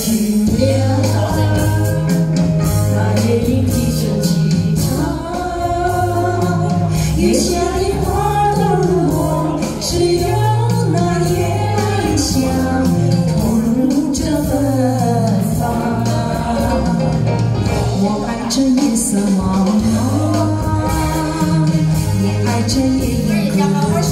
清凉那夜莺啼声齐唱月下的花儿都只有那夜来香吐露着芬芳我爱这夜色茫茫也爱这夜莺歌唱